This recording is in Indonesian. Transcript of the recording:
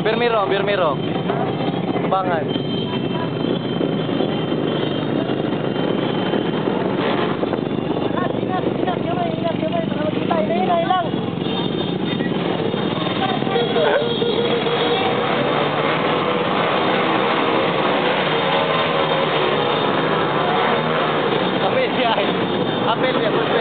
Hampir miro, hampir miro. Kembangan. Apel ya, apel ya, apel ya.